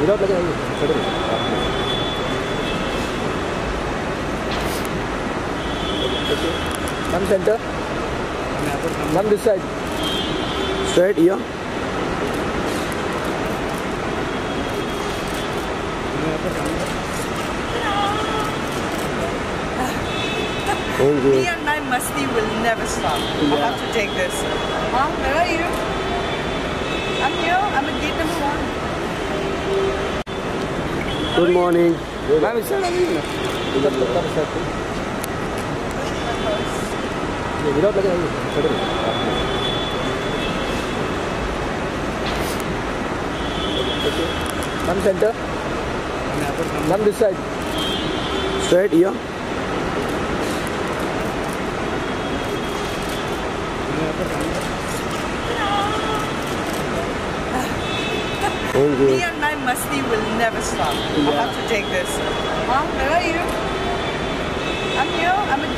Without लगे नहीं छोड़ Come center. Come this side. Straight here. Thank Me you. and my musty will never stop. I have to take this. Huh? Where are you? नहीं छोड़ Come center. Come this side. Straight here. Thank you. Masli will never stop. Yeah. I have to take this. Mom, Where are you? I'm here. I'm a